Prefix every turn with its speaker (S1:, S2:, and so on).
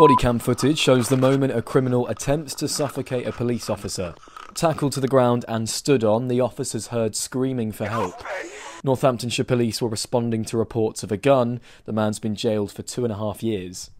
S1: Body cam footage shows the moment a criminal attempts to suffocate a police officer. Tackled to the ground and stood on, the officers heard screaming for help. Northamptonshire police were responding to reports of a gun. The man's been jailed for two and a half years.